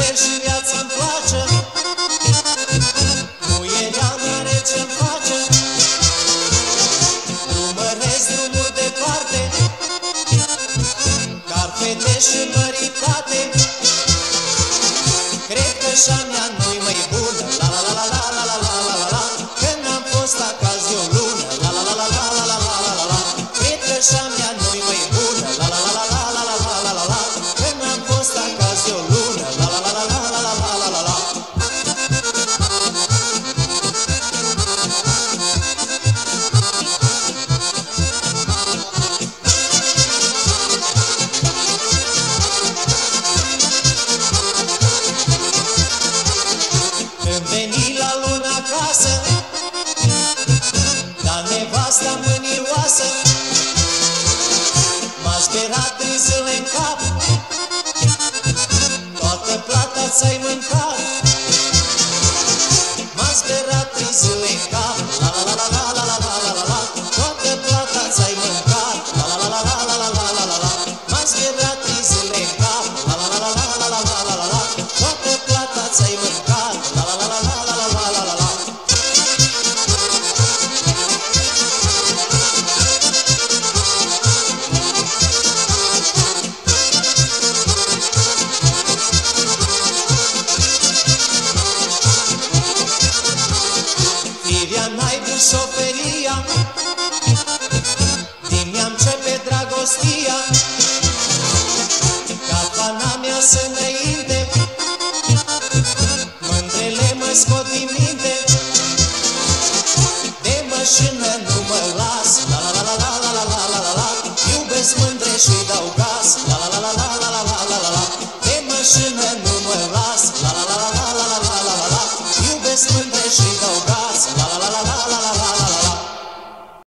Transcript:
șofer și viața-mi place. Nu e are ce-mi face Număresc drumuri departe. Carpete și măritate Cred că și-a mea nu-i Dar nevasta mânioasă. M-aș sperat trei zile în cap. Toată plata ți-ai mâncat Capana mea să ne ide Mândrele mă scot din minte De mașină nu mă las La la la la la la la la la la la Iubesc mândre și dau gaz La la la la la la la la la la la De mașină nu mă las La la la la la la la la la la Iubesc mândre și dau gaz